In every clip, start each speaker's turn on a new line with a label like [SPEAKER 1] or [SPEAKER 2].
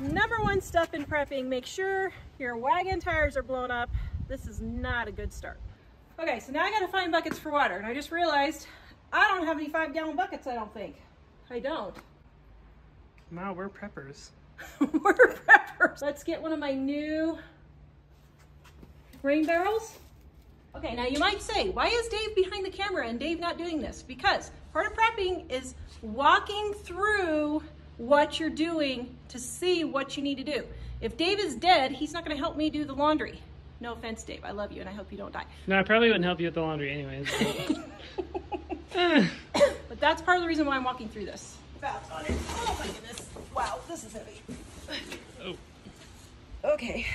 [SPEAKER 1] number one stuff in prepping, make sure your wagon tires are blown up. This is not a good start. Okay, so now I gotta find buckets for water. And I just realized I don't have any five gallon buckets, I don't think. I don't.
[SPEAKER 2] No, we're preppers.
[SPEAKER 1] We're preppers. Let's get one of my new rain barrels. Okay, now you might say, why is Dave behind the camera and Dave not doing this? Because part of prepping is walking through what you're doing to see what you need to do. If Dave is dead, he's not gonna help me do the laundry. No offense, Dave, I love you and I hope you don't die.
[SPEAKER 2] No, I probably wouldn't help you with the laundry anyways.
[SPEAKER 1] But that's part of the reason why I'm walking through this. Bats on it. Oh my goodness. Wow, this is heavy.
[SPEAKER 2] oh.
[SPEAKER 1] Okay.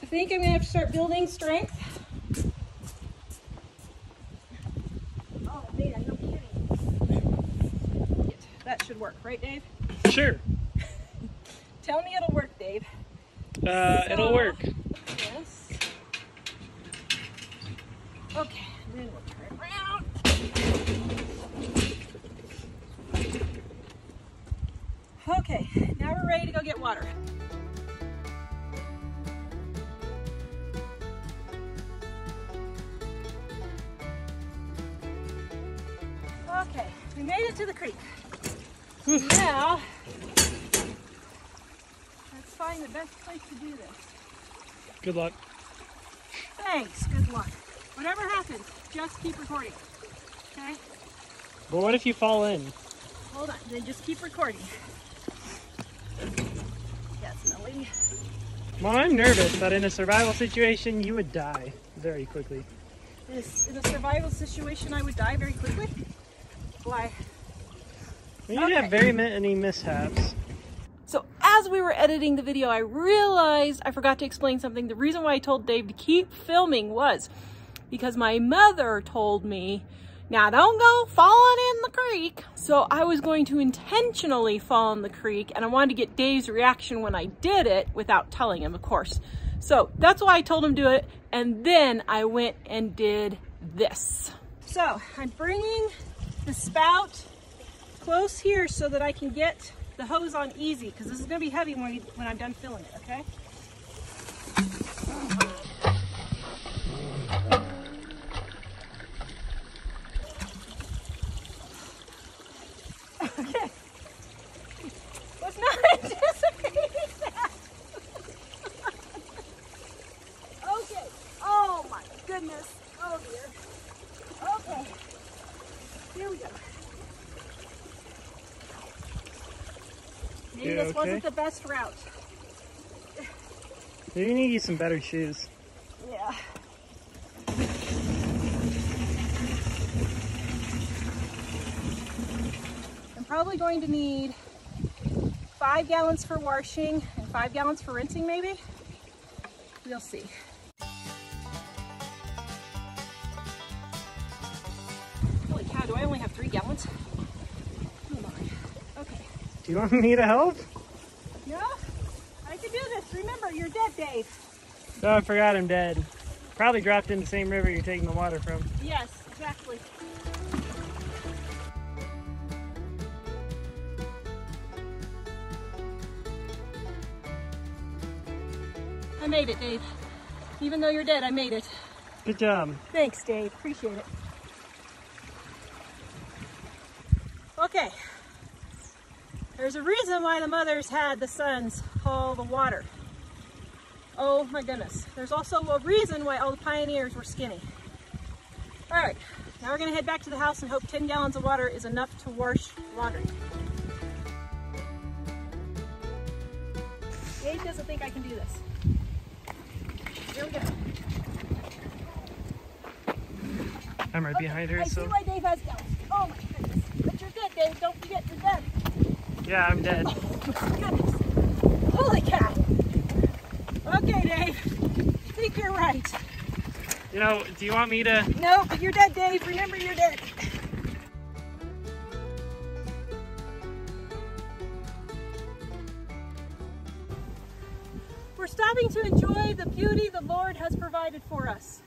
[SPEAKER 1] I think I'm gonna have to start building strength. Oh, Dave, I'm not kidding. That should work, right, Dave?
[SPEAKER 2] Sure.
[SPEAKER 1] Tell me it'll work, Dave.
[SPEAKER 2] Uh, it'll work.
[SPEAKER 1] Yes. Okay, then we'll turn around. Okay, now we're ready to go get water. Okay, we made it to the creek. Now, let's find the best place to do this.
[SPEAKER 2] Good luck.
[SPEAKER 1] Thanks. Good luck. Whatever happens, just keep recording. Okay?
[SPEAKER 2] But what if you fall in?
[SPEAKER 1] Hold on. Then just keep recording. Definitely.
[SPEAKER 2] Well, I'm nervous that in a survival situation you would die very quickly.
[SPEAKER 1] This in a survival situation, I would die very quickly. Why?
[SPEAKER 2] We didn't
[SPEAKER 1] Okay.
[SPEAKER 2] have very many mishaps.
[SPEAKER 1] So as we were editing the video, I realized I forgot to explain something. The reason why I told Dave to keep filming was because my mother told me, now don't go falling in the creek. So I was going to intentionally fall in the creek and I wanted to get Dave's reaction when I did it without telling him, of course. So that's why I told him to do it. And then I went and did this. So I'm bringing the spout close here so that I can get the hose on easy because this is going to be heavy when, when I'm done filling it? Okay. Was not anticipating that. okay. Oh my goodness. Oh dear. Okay. Here we go. Maybe
[SPEAKER 2] You
[SPEAKER 1] this
[SPEAKER 2] okay?
[SPEAKER 1] Wasn't the best route.
[SPEAKER 2] Maybe you need some better shoes.
[SPEAKER 1] Yeah. I'm probably going to need five gallons for washing and five gallons for rinsing maybe. We'll see. Holy cow, do I only have three gallons? Oh my. Okay.
[SPEAKER 2] Do you want me to help?
[SPEAKER 1] No, I can do this. Remember, you're dead, Dave.
[SPEAKER 2] Oh, I forgot I'm dead. Probably dropped in the same river you're taking the water from.
[SPEAKER 1] Yes, exactly. I made it, Dave. Even though you're dead, I made it.
[SPEAKER 2] Good job.
[SPEAKER 1] Thanks, Dave. Appreciate it. Okay. There's a reason why the mothers had the sons haul the water. Oh my goodness. There's also a reason why all the pioneers were skinny. All right, now we're gonna head back to the house and hope 10 gallons of water is enough to wash laundry. Dave doesn't think I can do this. Here we go.
[SPEAKER 2] I'm right behind her,
[SPEAKER 1] I see why Dave has gallons. Oh my goodness. But you're good, Dave. Don't forget you're dead.
[SPEAKER 2] yeah, I'm dead.
[SPEAKER 1] Oh goodness. Holy cow. Okay, Dave. I think you're right.
[SPEAKER 2] You know, do you want me to?
[SPEAKER 1] No, but you're dead, Dave. Remember you're dead. We're stopping to enjoy the beauty the Lord has provided for us.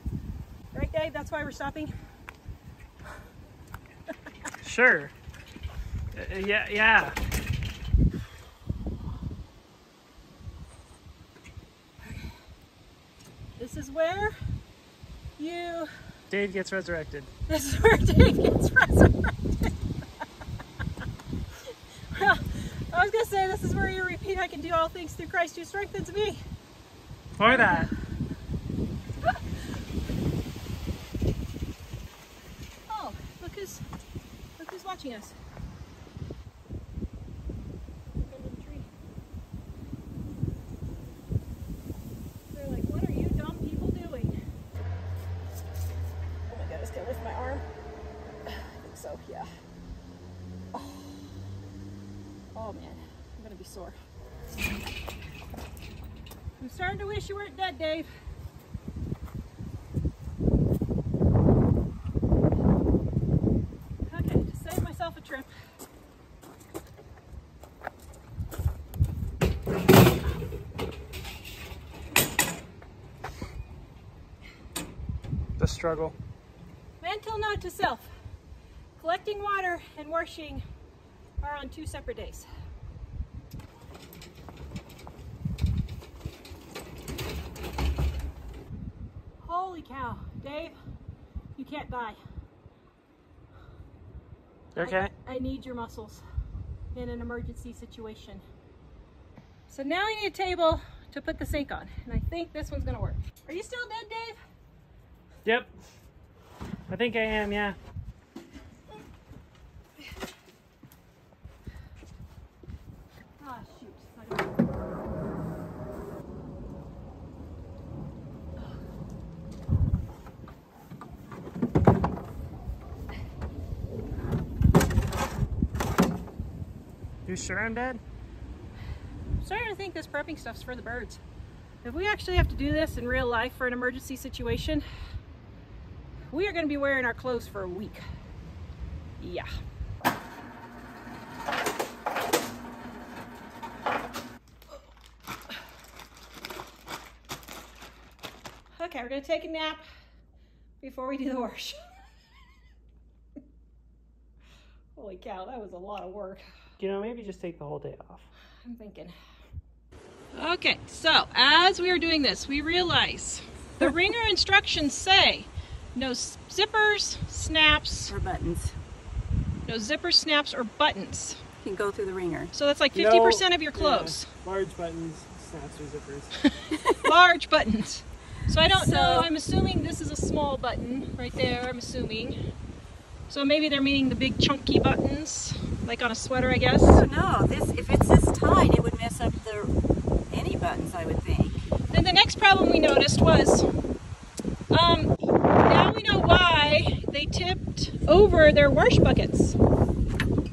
[SPEAKER 1] Right, Dave? That's why we're stopping?
[SPEAKER 2] Sure. Uh, yeah, yeah.
[SPEAKER 1] This is where you,
[SPEAKER 2] Dave gets resurrected.
[SPEAKER 1] this is where Dave gets resurrected. well, I was gonna say this is where you repeat, I can do all things through Christ who strengthens me.
[SPEAKER 2] Or that.
[SPEAKER 1] Oh, look who's, look who's watching us. Look under the tree. They're like, what are you dumb people doing? Oh my goodness, can I lift my arm? I think so, yeah. Oh, oh man, I'm gonna be sore. I'm starting to wish you weren't dead, Dave. Okay, to save myself a trip.
[SPEAKER 2] The struggle.
[SPEAKER 1] Mental note to self. Collecting water and washing are on two separate days. Cow. Dave, you can't die.
[SPEAKER 2] Okay?
[SPEAKER 1] I need your muscles in an emergency situation. So now I need a table to put the sink on, and I think this one's gonna work. Are you still dead, Dave?
[SPEAKER 2] Yep. I think I am, yeah.
[SPEAKER 1] Ah, shoot. I don't-
[SPEAKER 2] You sure I'm dead?
[SPEAKER 1] I'm starting to think this prepping stuff's for the birds. If we actually have to do this in real life for an emergency situation, we are going to be wearing our clothes for a week. Yeah. Okay, we're going to take a nap before we do the wash. Holy cow, that was a lot of work.
[SPEAKER 2] You know, maybe just take the whole day off.
[SPEAKER 1] I'm thinking. Okay, so as we are doing this, we realize the wringer instructions say no zippers, snaps,
[SPEAKER 3] or buttons.
[SPEAKER 1] no zipper snaps, or buttons.
[SPEAKER 3] You can go through the wringer.
[SPEAKER 1] So that's like 50% of your clothes.
[SPEAKER 2] Yeah, large buttons, snaps or zippers.
[SPEAKER 1] Large buttons. So I don't know. I'm assuming this is a small button right there. I'm assuming. So maybe they're meaning the big chunky buttons, like on a sweater, I guess.
[SPEAKER 3] Oh no, this if it's this tight, it would mess up the any buttons. I would think.
[SPEAKER 1] Then the next problem we noticed was, um, now we know why they tipped over their wash buckets.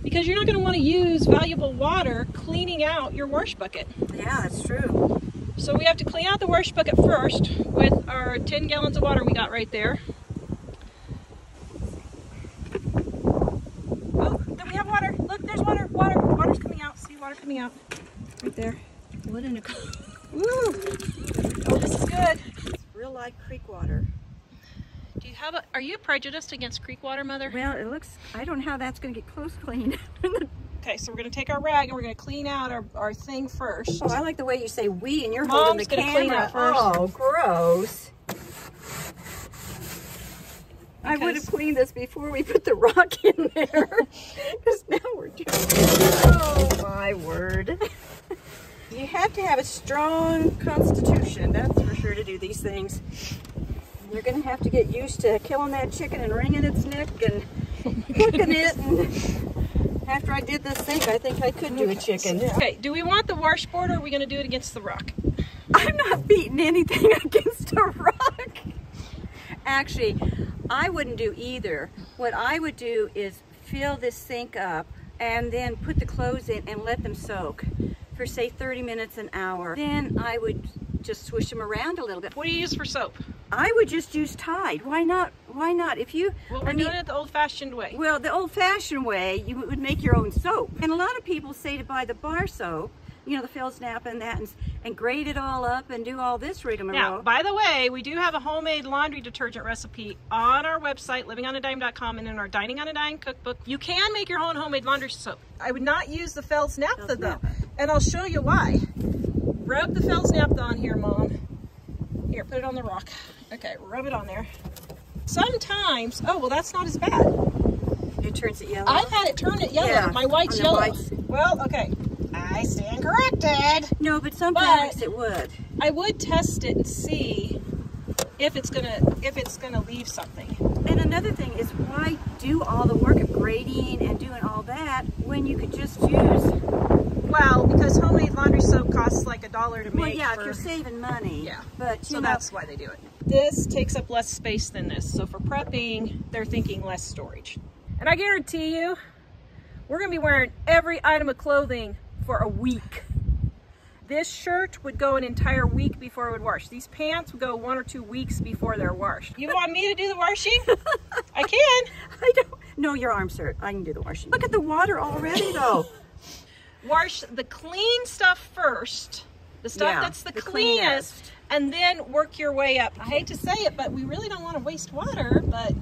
[SPEAKER 1] Because you're not going to want to use valuable water cleaning out your wash bucket.
[SPEAKER 3] Yeah, that's true.
[SPEAKER 1] So we have to clean out the wash bucket first with our 10 gallons of water we got right there. Oh, then we have water. Look, there's water. Water. Water's coming out. Coming out. Right there.
[SPEAKER 3] What in a
[SPEAKER 1] Woo! Oh, this is good.
[SPEAKER 3] real life creek water.
[SPEAKER 1] Do you have a, are you prejudiced against creek water, Mother?
[SPEAKER 3] Well, it looks. I don't know how that's going to get close clean.
[SPEAKER 1] Okay, so we're gonna take our rag and we're gonna clean out our, our thing first.
[SPEAKER 3] oh, I like the way you say "we" and you're
[SPEAKER 1] Mom's
[SPEAKER 3] holding the
[SPEAKER 1] gonna
[SPEAKER 3] camera.
[SPEAKER 1] clean it first.
[SPEAKER 3] Oh, gross. I would have cleaned this before we put the rock in there. Because now we're doing Oh, my word. You have to have a strong constitution, that's for sure, to do these things. You're going to have to get used to killing that chicken and wringing its neck and cooking it. And after I did this thing, I think I could do a chicken.
[SPEAKER 1] Okay, do we want the washboard or are we gonna do it against the rock?
[SPEAKER 3] I'm not beating anything against a rock. Actually, I wouldn't do either. What I would do is fill this sink up and then put the clothes in and let them soak for say 30 minutes an hour. Then I would just swish them around a little bit.
[SPEAKER 1] What do you use for soap?
[SPEAKER 3] I would just use Tide. Why not? Why not? If you,
[SPEAKER 1] Well, we're
[SPEAKER 3] I mean,
[SPEAKER 1] doing it the old-fashioned way.
[SPEAKER 3] well, the old-fashioned way, you would make your own soap. And a lot of people say to buy the bar soap, you know, the Phil's Nap and that, and, and grate it all up and do all this rigmarole.
[SPEAKER 1] Now, by the way, we do have a homemade laundry detergent recipe on our website, livingonadime.com, and in our Dining on a Dime cookbook. You can make your own homemade laundry soap. I would not use the Naptha
[SPEAKER 3] Fels
[SPEAKER 1] though. And I'll show you why. Rub the Fels-Naptha on here, Mom. Here, put it on the rock. Okay, rub it on there. Sometimes, oh, well, that's not as bad.
[SPEAKER 3] It turns it yellow.
[SPEAKER 1] I've had it turn it yellow.
[SPEAKER 3] Yeah,
[SPEAKER 1] My white's yellow.
[SPEAKER 3] whites.
[SPEAKER 1] Well, okay. I stand corrected.
[SPEAKER 3] no, but sometimes
[SPEAKER 1] But-
[SPEAKER 3] it would.
[SPEAKER 1] I would test it and see if it's gonna if it's gonna leave something.
[SPEAKER 3] And another thing is why do all the work of grading and doing all that when you could just use
[SPEAKER 1] Well, because homemade laundry soap costs like a dollar to make.
[SPEAKER 3] well yeah
[SPEAKER 1] for-
[SPEAKER 3] if you're saving money.
[SPEAKER 1] Yeah.
[SPEAKER 3] But you
[SPEAKER 1] so
[SPEAKER 3] know,
[SPEAKER 1] that's why they do it. This takes up less space than this. So for prepping, they're thinking less storage. And I guarantee you, we're gonna be wearing every item of clothing for a week. This shirt would go an entire week before it would wash. These pants would go one or two weeks before they're washed. You want me to do the washing? I can.
[SPEAKER 3] I don't no your arms hurt. I can do the washing. Look at the water already though.
[SPEAKER 1] Wash the clean stuff first, the stuff
[SPEAKER 3] Yeah,
[SPEAKER 1] that's the,
[SPEAKER 3] the
[SPEAKER 1] cleanest,
[SPEAKER 3] cleanest.
[SPEAKER 1] and then work your way up. I hate to say it, but we really don't want to waste water. But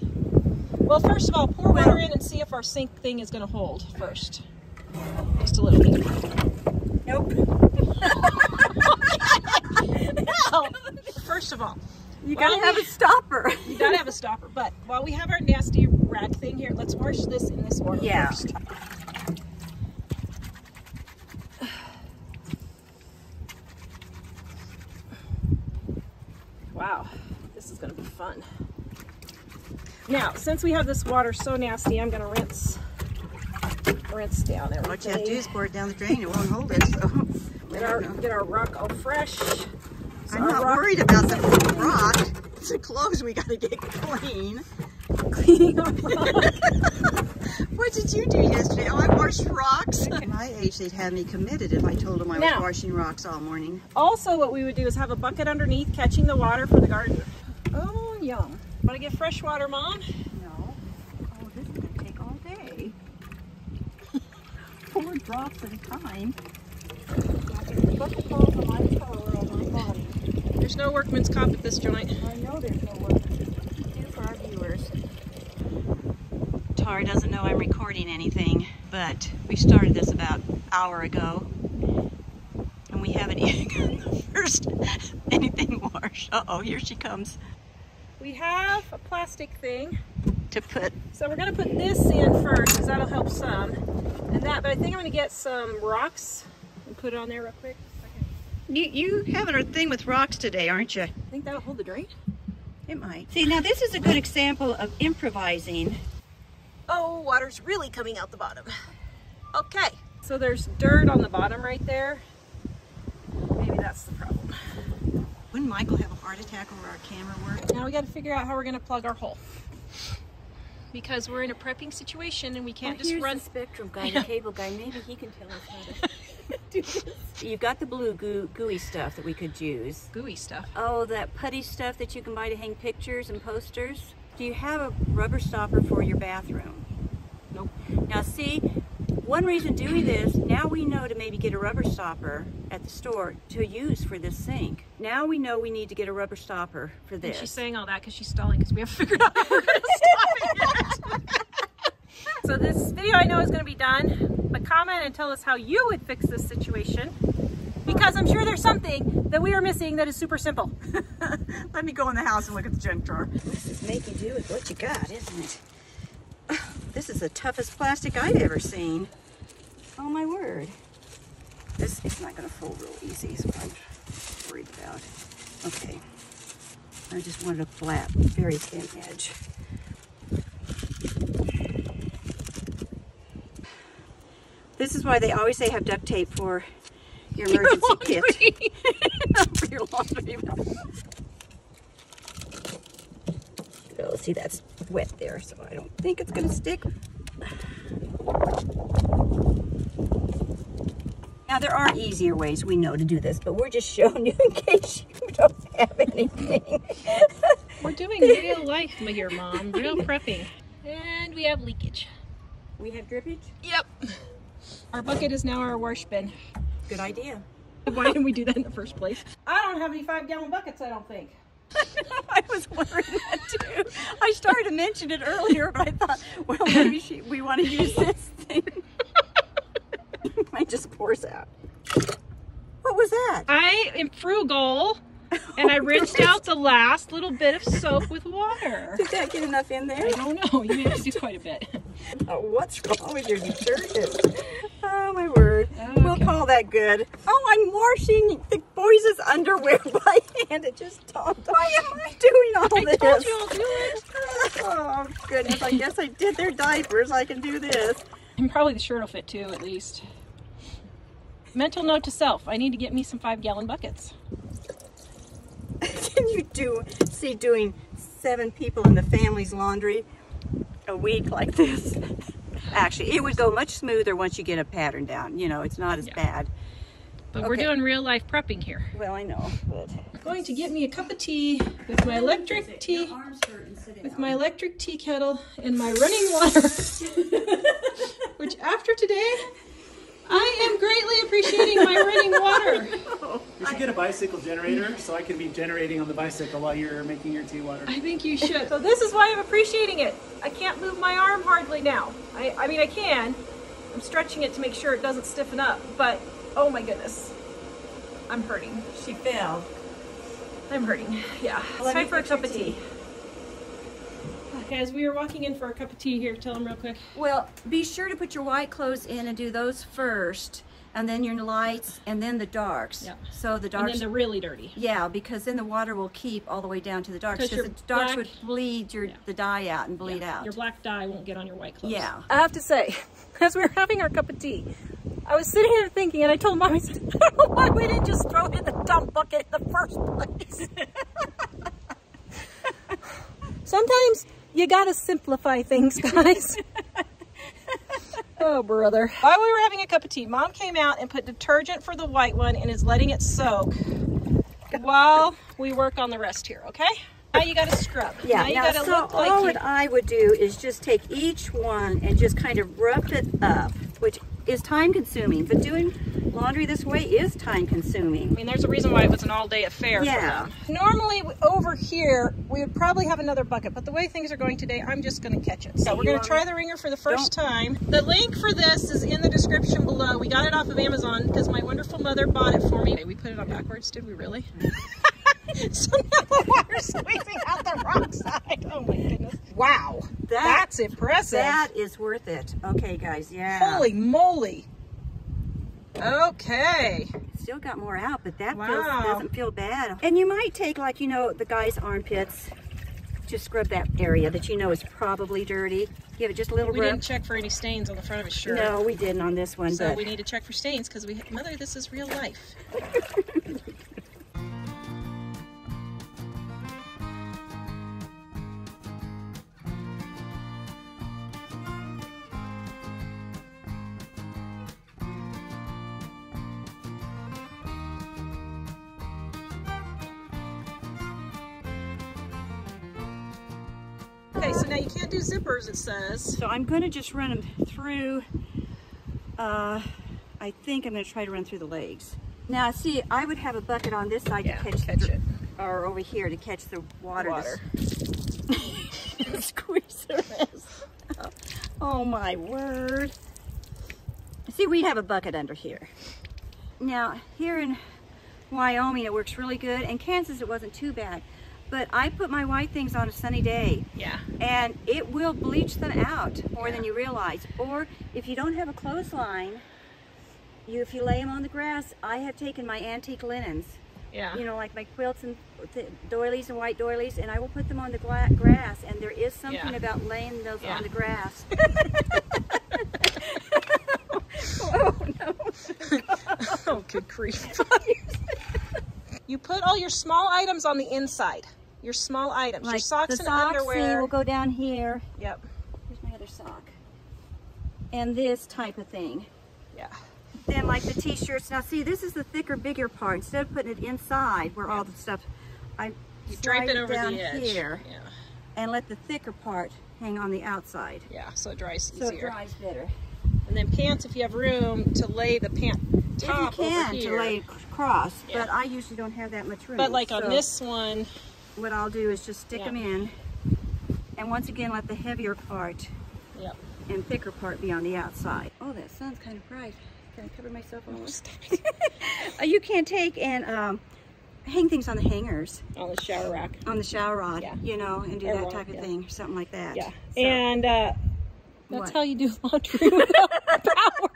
[SPEAKER 1] well, first of all, pour water in and see if our sink thing is going to hold first. Just a little bit.
[SPEAKER 3] nope.
[SPEAKER 1] No. First of all,
[SPEAKER 3] You gotta have
[SPEAKER 1] we-
[SPEAKER 3] a stopper.
[SPEAKER 1] you gotta have a stopper. But while we have our nasty rag thing here, let's wash this in this water
[SPEAKER 3] Yeah.
[SPEAKER 1] first. Wow, this is gonna be fun. Now, since we have this water so nasty, I'm gonna rinse, rinse down everything.
[SPEAKER 3] What you have to do is pour it down the drain. It won't hold it. So
[SPEAKER 1] Get our, get our rock all fresh. So
[SPEAKER 3] I'm not worried about the rock. It's the clothes we gotta get clean.
[SPEAKER 1] cleaning our.
[SPEAKER 3] What did you do yesterday? Oh, I washed rocks. At my age, they'd have me committed if I told them I was washing rocks all morning.
[SPEAKER 1] Also, what we would do is have a bucket underneath catching the water for the garden. Yum. Want to get fresh water, Mom?
[SPEAKER 3] No. Oh, this is gonna take all day. Four drops at a time. Bucket falls on my toe or on my body.
[SPEAKER 1] There's no workman's comp at this joint.
[SPEAKER 3] I know there's no workman's to do for our viewers. Tara doesn't know I'm recording anything, but we started this about an hour ago. And we haven't even got the first anything washed. Uh-oh, here she comes
[SPEAKER 1] We have a plastic thing.
[SPEAKER 3] to put
[SPEAKER 1] So we're going to put this in first because that'll help some. And that, but I think I'm going to get some rocks and put it on there real quick.
[SPEAKER 3] You, you having a thing with rocks today, aren't you?
[SPEAKER 1] I think that'll hold the drain.
[SPEAKER 3] It might. See, now this is a good example of improvising.
[SPEAKER 1] Oh, water's really coming out the bottom. Okay. So there's dirt on the bottom right there. Maybe that's the problem.
[SPEAKER 3] Wouldn't Michael have a heart attack over our camera work?
[SPEAKER 1] Now we got to figure out how we're going to plug our hole. Because we're in a prepping situation and we can't oh, just run.
[SPEAKER 3] spectrum guy, the cable guy. Maybe he can tell us how to do this. You've got the blue goo, gooey stuff that we could use.
[SPEAKER 1] gooey stuff.
[SPEAKER 3] Oh, that putty stuff that you can buy to hang pictures and posters. Do you have a rubber stopper for your bathroom?
[SPEAKER 1] Nope.
[SPEAKER 3] Now see, one reason doing this, now we know to maybe get a rubber stopper at the store to use for this sink. Now we know we need to get a rubber stopper for
[SPEAKER 1] And
[SPEAKER 3] this.
[SPEAKER 1] she's saying all that because she's stalling because we haven't figured out how we're going to stop it yet. so this video I know is going to be done, but comment and tell us how you would fix this situation because I'm sure there's something that we are missing that is super simple.
[SPEAKER 3] Let me go in the house and look at the junk drawer. This is make you do with what you got, isn't it? This is the toughest plastic I've ever seen. Oh my word. This is not gonna fold real easy, is what I'm worried about. Okay. I just wanted a flat, very thin edge. This is why they always say have duct tape for your emergency kit. for your laundry. Oh, see, that's wet there, so I don't think it's gonna stick. Now, there are easier ways we know to do this, but we're just showing you in case you don't have anything.
[SPEAKER 1] We're doing real life here, Mom. Real prepping. And we have leakage.
[SPEAKER 3] we have drippage?
[SPEAKER 1] Yep. Our bucket is now our wash bin.
[SPEAKER 3] Good idea.
[SPEAKER 1] Why didn't we do that in the first place? I don't have any five gallon buckets, I don't think.
[SPEAKER 3] I was wondering that too. I started to mention it earlier, but I thought, well, maybe she, we want to use this thing. Mine just pours out. What was that?
[SPEAKER 1] I am frugal And I rinsed out the last little bit of soap with water.
[SPEAKER 3] Did that get enough in there?
[SPEAKER 1] I don't know. You have to do quite a bit.
[SPEAKER 3] Oh, what's wrong with your detergent? Oh my word. We'll call that good. Oh, I'm washing the boys' underwear by hand. It just dawned. Why am I doing all
[SPEAKER 1] I
[SPEAKER 3] this?
[SPEAKER 1] told you I'll do it.
[SPEAKER 3] Oh goodness, I guess I did their diapers. I can do this.
[SPEAKER 1] And probably the shirt will fit too, at least. Mental note to self I need to get me some five gallon buckets.
[SPEAKER 3] Can you do see doing seven people in the family's laundry a week like this? Actually, it would go much smoother once you get a pattern down. You know, it's not as
[SPEAKER 1] Yeah.
[SPEAKER 3] bad.
[SPEAKER 1] But we're doing real life prepping here.
[SPEAKER 3] Well, I know, but
[SPEAKER 1] I'm going to get me a cup of tea with my electric tea with my electric tea kettle and my running water. Which after today, I am greatly appreciating my running water.
[SPEAKER 2] You should get a bicycle generator so I can be generating on the bicycle while you're making your tea water.
[SPEAKER 1] I think you should. So this is why I'm appreciating it. I can't move my arm hardly now. I, I mean, I can. I'm stretching it to make sure it doesn't stiffen up, but oh my goodness. I'm hurting.
[SPEAKER 3] she fell.
[SPEAKER 1] I'm hurting. Yeah. It's
[SPEAKER 3] Let me
[SPEAKER 1] time for a cup of tea. Okay, as we are walking in for a cup of tea here, tell them real quick.
[SPEAKER 3] Well, be sure to put your white clothes in and do those first, and then your lights, and then the darks.
[SPEAKER 1] Yep.
[SPEAKER 3] So the darks.
[SPEAKER 1] And
[SPEAKER 3] darks.
[SPEAKER 1] then the really dirty.
[SPEAKER 3] yeah, because then the water will keep all the way down to the darks. Because the darks
[SPEAKER 1] black-
[SPEAKER 3] would bleed your
[SPEAKER 1] Yeah.
[SPEAKER 3] the dye out and bleed
[SPEAKER 1] Yeah,
[SPEAKER 3] out.
[SPEAKER 1] Your black dye won't get on your white clothes.
[SPEAKER 3] Yeah.
[SPEAKER 1] I have to say, as we were having our cup of tea, I was sitting there thinking, and I told mom, I said, don't know why we didn't just throw it in the dump bucket in the first place. Sometimes you gotta simplify things, guys. oh, brother. While we were having a cup of tea, mom came out and put detergent for the white one and is letting it soak while we work on the rest here, okay? Now you gotta scrub.
[SPEAKER 3] Yeah,
[SPEAKER 1] Now you
[SPEAKER 3] now,
[SPEAKER 1] gotta
[SPEAKER 3] so
[SPEAKER 1] look like
[SPEAKER 3] all
[SPEAKER 1] you-
[SPEAKER 3] that I would do is just take each one and just kind of rough it up, which is time consuming. But doing laundry this way is time consuming.
[SPEAKER 1] I mean, there's a reason why it was an all-day affair
[SPEAKER 3] Yeah.
[SPEAKER 1] Normally, over here, we would probably have another bucket, but the way things are going today, I'm just going to catch it. So we're going to
[SPEAKER 3] want
[SPEAKER 1] try the wringer for the first time. The link for this is in the description below. We got it off of Amazon because my wonderful mother bought it for me. We put it on backwards, did we really? so now the water's squeezing out the wrong side. Oh my goodness. Wow.
[SPEAKER 3] That-
[SPEAKER 1] That's impressive.
[SPEAKER 3] That is worth it. Okay, guys, yeah.
[SPEAKER 1] Holy moly. Okay.
[SPEAKER 3] Still got more out, but that
[SPEAKER 1] Wow.
[SPEAKER 3] feels, doesn't feel bad. And you might take, like, you know, the guy's armpits, just scrub that area that you know is probably dirty. Give it just a little
[SPEAKER 1] We
[SPEAKER 3] rub.
[SPEAKER 1] didn't check for any stains on the front of his shirt.
[SPEAKER 3] No, we didn't on this one,
[SPEAKER 1] So
[SPEAKER 3] but
[SPEAKER 1] we need to check for stains because we, mother, this is real life. zippers, it says.
[SPEAKER 3] so I'm going to just run them through. Uh, I think I'm going to try to run through the legs. Now, see, I would have a bucket on this side
[SPEAKER 1] Yeah,
[SPEAKER 3] to catch,
[SPEAKER 1] catch
[SPEAKER 3] the,
[SPEAKER 1] it.
[SPEAKER 3] or over here to catch the water.
[SPEAKER 1] Water.
[SPEAKER 3] squeeze the rest. Oh my word. See, we have a bucket under here. Now, here in Wyoming, it works really good. In Kansas, it wasn't too bad. But I put my white things on a sunny day
[SPEAKER 1] Yeah.
[SPEAKER 3] and it will bleach them out more than you realize. Or if you don't have a clothesline, you if you lay them on the grass, I have taken my antique linens,
[SPEAKER 1] Yeah.
[SPEAKER 3] you know, like my quilts and th- doilies and white doilies, and I will put them on the gla- grass. And there is something
[SPEAKER 1] Yeah.
[SPEAKER 3] about laying those
[SPEAKER 1] Yeah.
[SPEAKER 3] on the grass. oh no!
[SPEAKER 1] oh, good grief. you put all your small items on the inside. Your small items. your
[SPEAKER 3] Like
[SPEAKER 1] socks
[SPEAKER 3] the
[SPEAKER 1] and
[SPEAKER 3] socks see,
[SPEAKER 1] underwear.
[SPEAKER 3] will go down here.
[SPEAKER 1] Yep.
[SPEAKER 3] Here's my other sock. And this type of thing.
[SPEAKER 1] Yeah.
[SPEAKER 3] Then like the t-shirts, now see this is the thicker, bigger part. Instead of putting it inside where all the stuff, I
[SPEAKER 1] You drape it over
[SPEAKER 3] down
[SPEAKER 1] the edge.
[SPEAKER 3] here
[SPEAKER 1] Yeah.
[SPEAKER 3] and let the thicker part hang on the outside.
[SPEAKER 1] Yeah. So it dries easier.
[SPEAKER 3] So it dries better.
[SPEAKER 1] And then pants, if you have room to lay the pant top
[SPEAKER 3] if you can
[SPEAKER 1] over
[SPEAKER 3] to lay across,
[SPEAKER 1] Yeah.
[SPEAKER 3] but I usually don't have that much room.
[SPEAKER 1] but like on this one,
[SPEAKER 3] what I'll do is just stick them in and once again let the heavier part
[SPEAKER 1] yep.
[SPEAKER 3] and thicker part be on the outside. Oh, that sun's kind of bright. Can I cover myself almost? Uh, you can take and um, hang things on the hangers,
[SPEAKER 1] on the shower rack.
[SPEAKER 3] on the shower rod,
[SPEAKER 1] Yeah.
[SPEAKER 3] you know, and do
[SPEAKER 1] Everyone,
[SPEAKER 3] that type of
[SPEAKER 1] yeah.
[SPEAKER 3] thing, something like that.
[SPEAKER 1] Yeah.
[SPEAKER 3] So,
[SPEAKER 1] And uh, that's
[SPEAKER 3] What?
[SPEAKER 1] how you do laundry without power.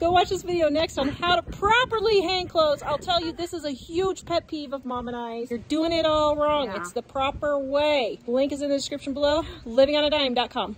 [SPEAKER 1] Go watch this video next on how to properly hang clothes. I'll tell you, this is a huge pet peeve of mom and I. You're doing it all wrong.
[SPEAKER 3] Yeah.
[SPEAKER 1] It's the proper way. Link is in the description below. Livingonadime.com.